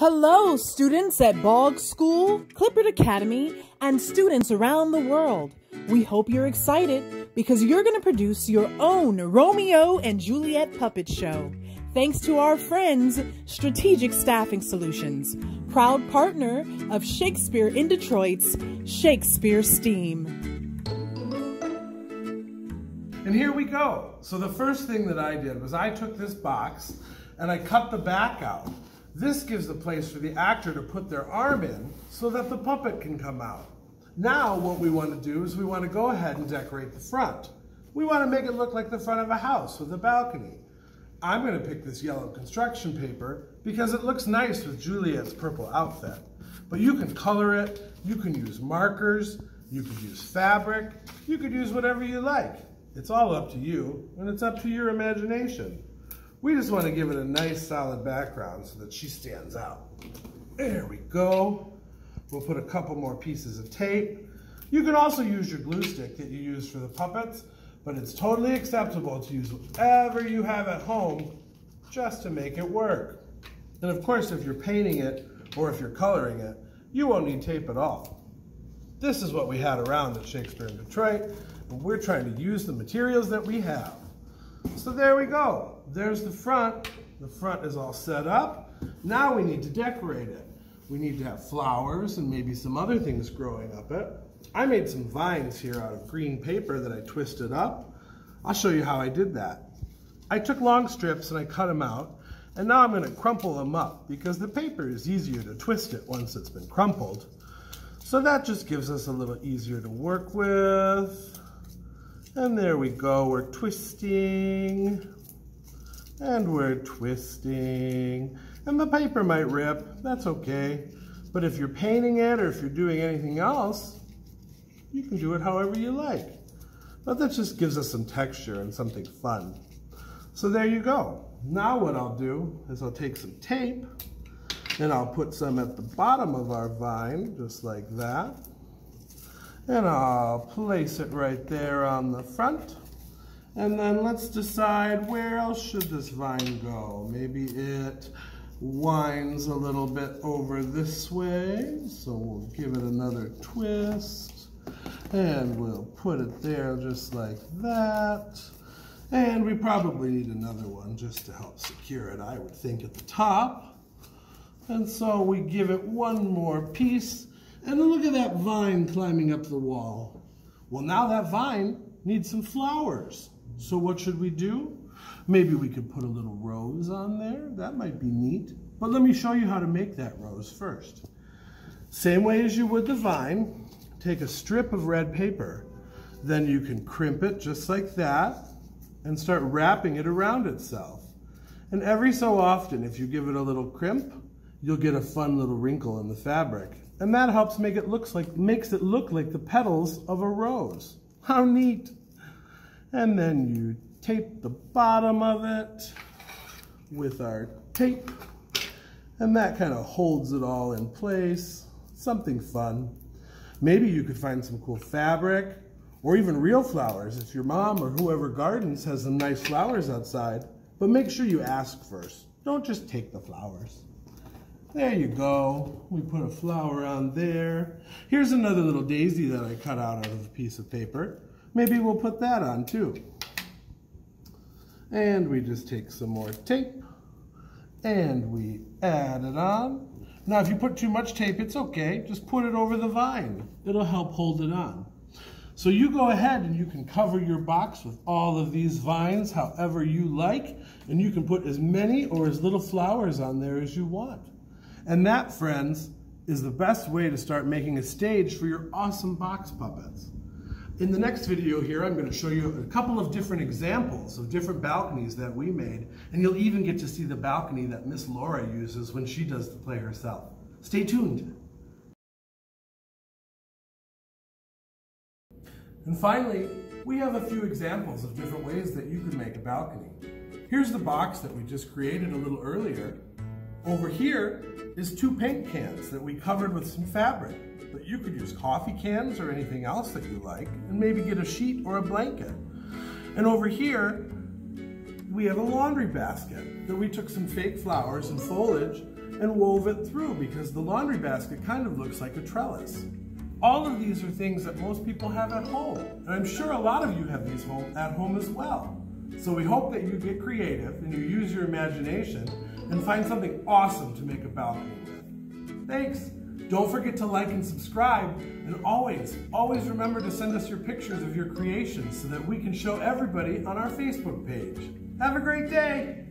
Hello, students at Boggs School, Clippert Academy, and students around the world. We hope you're excited because you're going to produce your own Romeo and Juliet puppet show. Thanks to our friends, Strategic Staffing Solutions, proud partner of Shakespeare in Detroit's Shakespeare Steam. And here we go. So the first thing that I did was I took this box and I cut the back out. This gives the place for the actor to put their arm in so that the puppet can come out. Now what we want to do is we want to go ahead and decorate the front. We want to make it look like the front of a house with a balcony. I'm going to pick this yellow construction paper because it looks nice with Juliet's purple outfit. But you can color it, you can use markers, you could use fabric, you could use whatever you like. It's all up to you, and it's up to your imagination. We just want to give it a nice solid background so that she stands out. There we go. We'll put a couple more pieces of tape. You can also use your glue stick that you use for the puppets, but it's totally acceptable to use whatever you have at home just to make it work. And of course, if you're painting it or if you're coloring it, you won't need tape at all. This is what we had around at Shakespeare in Detroit, and we're trying to use the materials that we have. So there we go. There's the front. The front is all set up. Now we need to decorate it. We need to have flowers and maybe some other things growing up it. I made some vines here out of green paper that I twisted up. I'll show you how I did that. I took long strips and I cut them out, and now I'm going to crumple them up because the paper is easier to twist it once it's been crumpled. So that just gives us a little easier to work with. And there we go, we're twisting, and we're twisting. And the paper might rip, that's okay. But if you're painting it or if you're doing anything else, you can do it however you like. But that just gives us some texture and something fun. So there you go. Now what I'll do is I'll take some tape and I'll put some at the bottom of our vine, just like that. And I'll place it right there on the front. And then let's decide where else should this vine go. Maybe it winds a little bit over this way. So we'll give it another twist. And we'll put it there just like that. And we probably need another one just to help secure it, I would think, at the top. And so we give it one more piece and look at that vine climbing up the wall. Well, now that vine needs some flowers. So what should we do? Maybe we could put a little rose on there. That might be neat. But let me show you how to make that rose first. Same way as you would the vine, take a strip of red paper. Then you can crimp it just like that and start wrapping it around itself. And every so often, if you give it a little crimp, you'll get a fun little wrinkle in the fabric. And that helps make it looks like makes it look like the petals of a rose. How neat. And then you tape the bottom of it with our tape. And that kind of holds it all in place. Something fun. Maybe you could find some cool fabric or even real flowers if your mom or whoever gardens has some nice flowers outside. But make sure you ask first. Don't just take the flowers. There you go. We put a flower on there. Here's another little daisy that I cut out of a piece of paper. Maybe we'll put that on too. And we just take some more tape and we add it on. Now if you put too much tape, it's okay. Just put it over the vine. It'll help hold it on. So you go ahead and you can cover your box with all of these vines however you like, and you can put as many or as little flowers on there as you want. And that, friends, is the best way to start making a stage for your awesome box puppets. In the next video here, I'm going to show you a couple of different examples of different balconies that we made, and you'll even get to see the balcony that Miss Laura uses when she does the play herself. Stay tuned. And finally, we have a few examples of different ways that you can make a balcony. Here's the box that we just created a little earlier, over here is two paint cans that we covered with some fabric. But you could use coffee cans or anything else that you like, and maybe get a sheet or a blanket. And over here, we have a laundry basket that we took some fake flowers and foliage and wove it through because the laundry basket kind of looks like a trellis. All of these are things that most people have at home, and I'm sure a lot of you have these home, at home as well. So we hope that you get creative and you use your imagination and find something awesome to make a balcony with. Thanks! Don't forget to like and subscribe, and always, always remember to send us your pictures of your creations so that we can show everybody on our Facebook page. Have a great day!